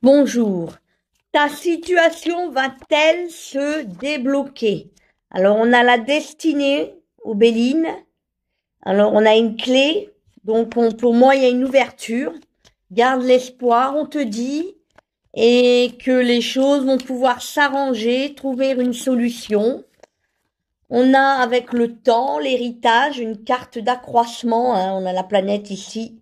Bonjour. Ta situation va-t-elle se débloquer? Alors, on a la destinée au Béline. Alors, on a une clé. Donc, pour moi, il y a une ouverture. Garde l'espoir, on te dit. Et que les choses vont pouvoir s'arranger, trouver une solution. On a avec le temps, l'héritage, une carte d'accroissement. Hein. on a la planète ici,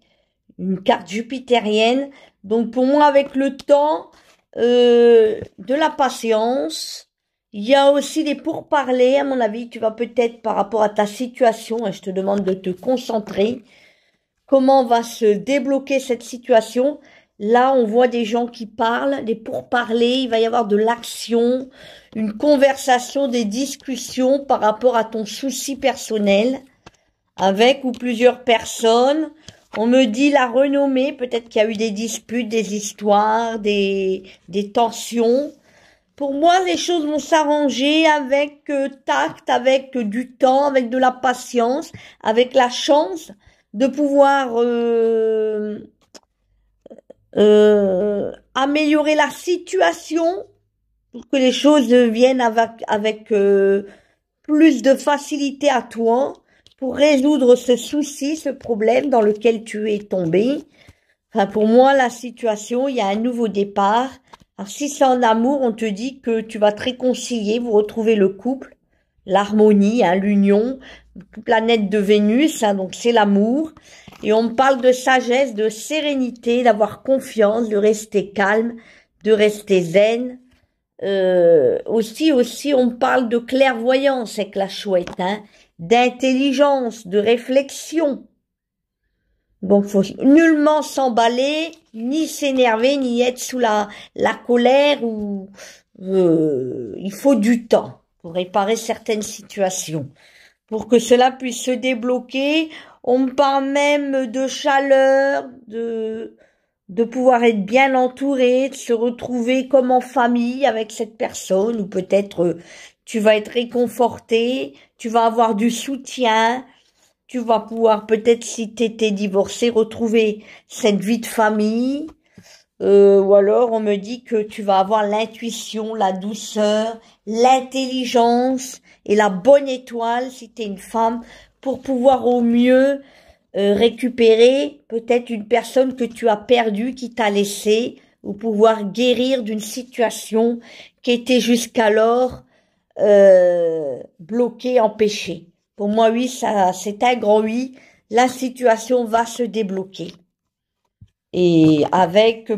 une carte jupitérienne. Donc pour moi, avec le temps, euh, de la patience, il y a aussi des pourparlers, à mon avis, tu vas peut-être par rapport à ta situation, et je te demande de te concentrer, comment va se débloquer cette situation? Là, on voit des gens qui parlent, des pourparlers, il va y avoir de l'action, une conversation, des discussions par rapport à ton souci personnel avec ou plusieurs personnes on me dit la renommée, peut-être qu'il y a eu des disputes, des histoires, des, des tensions. Pour moi, les choses vont s'arranger avec euh, tact, avec euh, du temps, avec de la patience, avec la chance de pouvoir euh, améliorer la situation pour que les choses viennent avec, avec plus de facilité à toi pour résoudre ce souci, ce problème dans lequel tu es tombé. Enfin, pour moi, la situation, il y a un nouveau départ. Alors, si c'est en amour, on te dit que tu vas te réconcilier, vous retrouvez le couple, l'harmonie, hein, l'union, planète de Vénus, hein, donc c'est l'amour. Et on parle de sagesse, de sérénité, d'avoir confiance, de rester calme, de rester zen. Euh, aussi, aussi, on parle de clairvoyance avec la chouette. Hein d'intelligence, de réflexion. Donc, faut nullement s'emballer, ni s'énerver, ni être sous la, la colère ou euh, il faut du temps pour réparer certaines situations. Pour que cela puisse se débloquer, on parle même de chaleur, de, de pouvoir être bien entouré, de se retrouver comme en famille avec cette personne, ou peut-être tu vas être réconforté, tu vas avoir du soutien, tu vas pouvoir peut-être si tu étais divorcé retrouver cette vie de famille, euh, ou alors on me dit que tu vas avoir l'intuition, la douceur, l'intelligence et la bonne étoile si tu es une femme pour pouvoir au mieux euh, récupérer peut-être une personne que tu as perdue, qui t'a laissé, ou pouvoir guérir d'une situation qui était jusqu'alors euh, bloqué, empêché. Pour moi, oui, ça, c'est un grand oui. La situation va se débloquer. Et avec